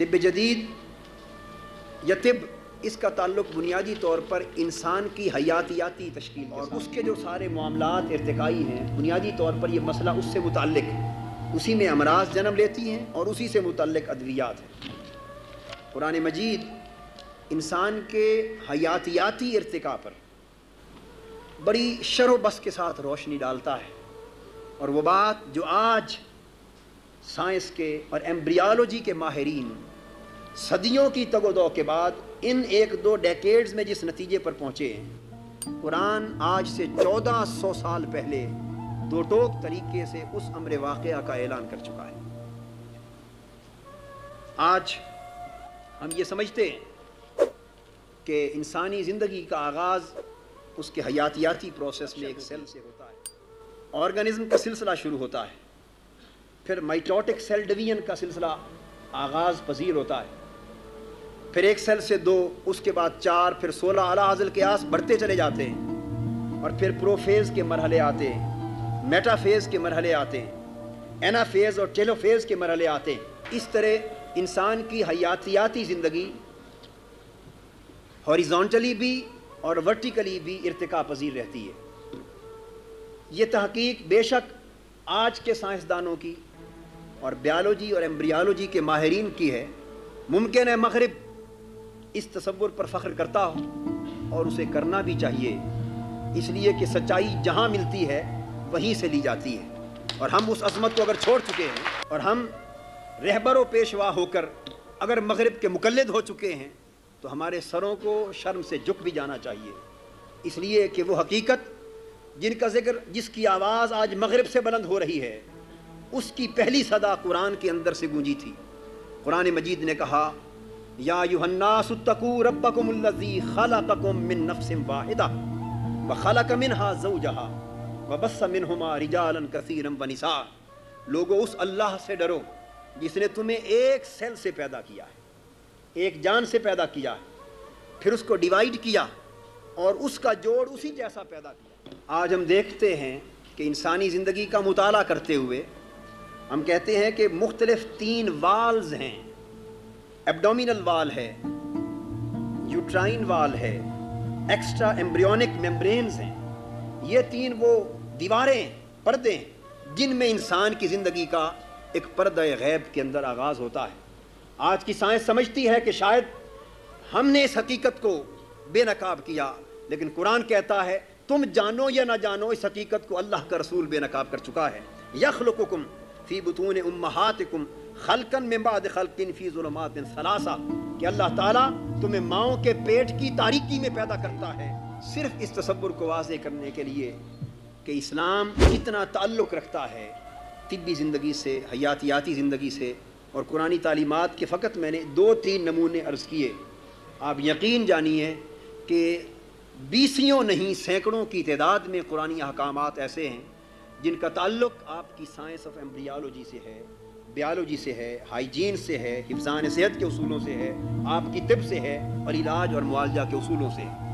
तिब जदीद या तिब इसका ताल्लुक बुनियादी तौर पर इंसान की हयातियाती तश्कील और उसके जो सारे मामलात इरतकाई हैं बुनियादी तौर पर यह मसला उससे मुतल उसी में अमराज जन्म लेती हैं और उसी से मुतल अद्वियात हैं। कुरान मजीद इंसान के हयातियाती इरतका पर बड़ी शर बस के साथ रोशनी डालता है। और वो बात जो आज साइंस के और एम्ब्रियालॉजी के माहरीन सदियों की तगोदो के बाद इन एक दो डेकेड्स में जिस नतीजे पर पहुँचे हैं कुरान आज से चौदह सौ साल पहले दो टोक तरीके से उस अमर वाक़ का ऐलान कर चुका है। आज हम ये समझते हैं कि इंसानी ज़िंदगी का आगाज़ उसके हयातियाती प्रोसेस में एक सेल से होता है। ऑर्गेनिज्म का सिलसिला शुरू होता है। फिर माइटोटिक सेल डिवीज़न का सिलसिला आगाज़ पजीर होता है। फिर एक सेल से दो, उसके बाद चार, फिर सोलह अला हाजल के आस बढ़ते चले जाते हैं। और फिर प्रोफेज के मरहले आते हैं, मेटाफेज के मरहले आते हैं, एनाफेज और टेलोफेज के मरहले आते हैं। इस तरह इंसान की हयातियाती ज़िंदगी हॉरिजॉन्टली भी और वर्टिकली भी इरतका पजीर रहती है। ये तहकीक बेशक आज के साइंसदानों की और बायोलॉजी और एम्ब्रियालोजी के माहरीन की है। मुमकिन है मगरब इस तस्वुर पर फ़ख्र करता हो और उसे करना भी चाहिए। इसलिए कि सच्चाई जहाँ मिलती है, वहीं से ली जाती है। और हम उस अजमत को अगर छोड़ चुके हैं और हम रहबर व पेशवा होकर अगर मगरब के मुकलद हो चुके हैं तो हमारे सरों को शर्म से झुक भी जाना चाहिए। इसलिए कि वो हकीकत, जिनका ज़िक्र, जिसकी आवाज़ आज मगरब से बुलंद हो रही है उसकी पहली सदा कुरान के अंदर से गूंजी थी। कुरान मजीद ने कहा, या वाहिदा, व खलक़ व रिजालन कसीरन व निसा। लोगो, उस अल्लाह से डरो, जिसने तुम्हें एक सेल से पैदा किया है, एक जान से पैदा किया है, फिर उसको डिवाइड किया, और उसका जोड़ उसी जैसा पैदा किया आज हम देखते हैं कि इंसानी ज़िंदगी का मुताला करते हुए हम कहते हैं कि मुख्तलिफ़ तीन वाल्स हैं। एब्डोमिनल वाल है यूट्राइन वाल है एक्स्ट्रा एम्ब्रियोनिक मेम्ब्रेन्स हैं। ये तीन वो दीवारें पर्दे जिनमें इंसान की ज़िंदगी का एक पर्द गैब के अंदर आगाज़ होता है। आज की साइंस समझती है कि शायद हमने इस हकीकत को बेनकाब किया, लेकिन कुरान कहता है, तुम जानो या ना जानो, इस हकीकत को अल्लाह का रसूल बेनकाब कर चुका है। यखलकुम फ़ी बतून उम्महातिकुम खलकन में बाद खलकिन फ़ी जुलमात सलासा कि अल्लाह ताला तुम्हें माओ के पेट की तारीकी में पैदा करता है सिर्फ़ इस तस्वुर को वाजे करने के लिए कि इस्लाम इतना ताल्लुक़ रखता है तिब्बी ज़िंदगी से हयातियाती ज़िंदगी से और कुरानी तालीमत के फ़कत मैंने दो तीन नमूने अर्ज़ किए आप यकीन जानिए कि बीसियों नहीं सैकड़ों की तदाद में कुरानी अहकाम ऐसे हैं जिनका ताल्लुक आपकी साइंस ऑफ़ एम्ब्रियालॉजी से है, बियालॉजी से है, हाइजीन से है हिफ्ज़ान सेहत के असूलों से है, आपकी तिब से है और इलाज और मुआवजा के असूलों से है।